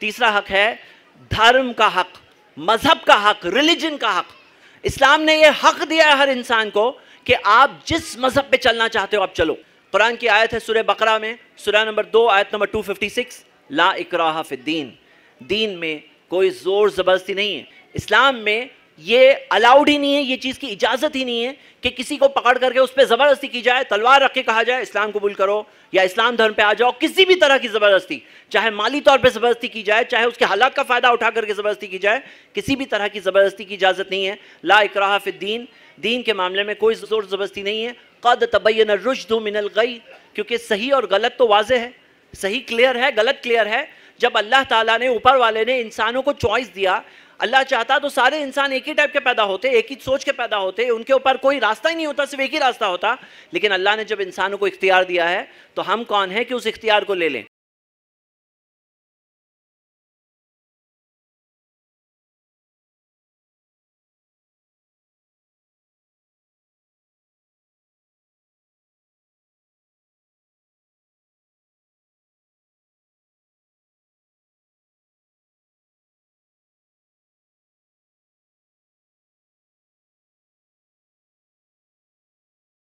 تیسرا حق ہے دھرم کا حق، مذہب کا حق ریلیجن کا حق۔ اسلام نے یہ حق دیا ہے ہر انسان کو کہ آپ جس مذہب پہ چلنا چاہتے ہو آپ چلو۔ قرآن کی آیت ہے سورہ بقرہ میں، سورہ نمبر دو، آیت نمبر 256 لا اکراہ فی الدین۔ دین میں کوئی زور زبرستی نہیں ہے۔ اسلام میں یہ الاؤڈ ہی نہیں ہے، یہ چیز کی اجازت ہی نہیں ہے کہ کسی کو پکڑ کر کے اس پہ زبردستی کی جائے، تلوار رکھ کے کہا جائے، اسلام قبول کرو یا اسلام دھرم پہ آ جاؤ، کسی بھی طرح کی زبردستی، چاہے مالی طور پہ زبردستی کی جائے، چاہے اس کے حالات کا فائدہ اٹھا کر کے زبردستی کی جائے، کسی بھی طرح کی زبردستی کی اجازت نہیں ہے۔ لا اکراہ فی الدین، دین کے معاملے میں کوئی زور زبردستی نہیں ہے۔ قد تبین الرشد من الغی، کیونکہ صحیح اور غلط تو واضح ہے۔ صحیح کلیئر ہے، غلط کلیئر ہے۔ جب اللہ تعالیٰ نے، اوپر والے نے انسانوں کو چوائس دیا اللہ چاہتا تو سارے انسان ایک ہی ٹائپ کے پیدا ہوتے، ایک ہی سوچ کے پیدا ہوتے، ان کے اوپر کوئی راستہ ہی نہیں ہوتا، صرف ایک ہی راستہ ہوتا۔ لیکن اللہ نے جب انسانوں کو اختیار دیا ہے، تو ہم کون ہیں کہ اس اختیار کو لے لیں؟